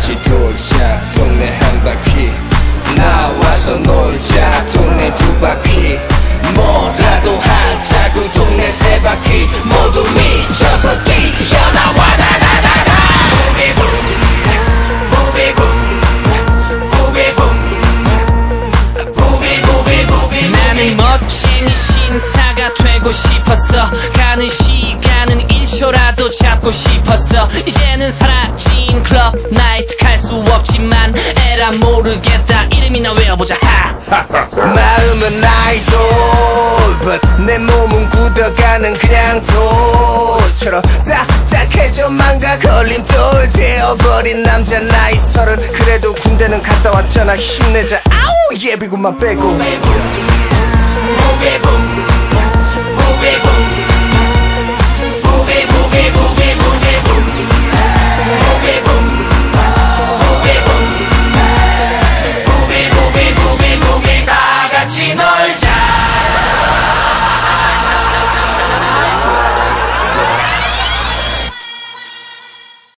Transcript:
같이 돌자. 동네 한 바퀴. 나와서 놀자. 동네 두 바퀴. 뭐라도 하자고 동네 세 바퀴. 모두 미쳐서 뛰어나와. 나나나나 부비붐. 부비붐. 부비 부비 부비 나는 멋쟁이 신사가 되고 싶었어 가는 시간은 1초라도 잡고 싶었어. 이제는 사라진 클럽 나이트 갈 수 없지만 에라 모르겠다. 이름이나 외워보자. 하. 마음은 아이돌 but 내 몸은 굳어가는 그냥 돌처럼 딱딱해져 망가 걸림돌. 되어버린 남자 나이 서른. 그래도 군대는 갔다 왔잖아. 힘내자. 아우 예비군만 빼고. 부비붐 부비붐